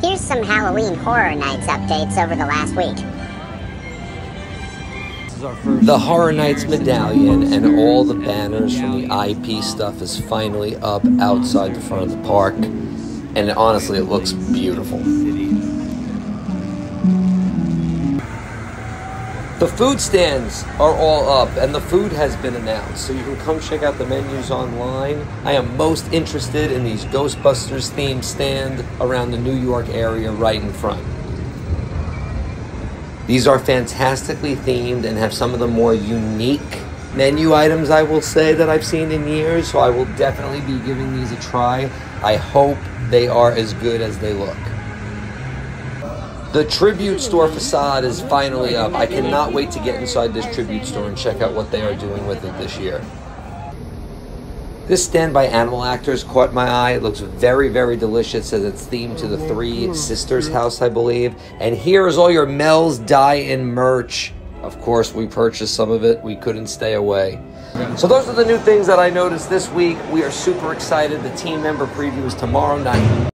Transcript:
Here's some Halloween Horror Nights updates over the last week. The Horror Nights medallion and all the banners from the IP stuff is finally up outside the front of the park. And honestly, it looks beautiful. The food stands are all up and the food has been announced, so you can come check out the menus online. I am most interested in these Ghostbusters themed stand around the New York area right in front. These are fantastically themed and have some of the more unique menu items, I will say, that I've seen in years, so I will definitely be giving these a try. I hope they are as good as they look. The Tribute Store facade is finally up. I cannot wait to get inside this Tribute Store and check out what they are doing with it this year. This stand by Animal Actors caught my eye. It looks very, very delicious as it's themed to the Three Sisters house, I believe. And here is all your Mel's Die-In merch. Of course, we purchased some of it. We couldn't stay away. So those are the new things that I noticed this week. We are super excited. The team member preview is tomorrow night.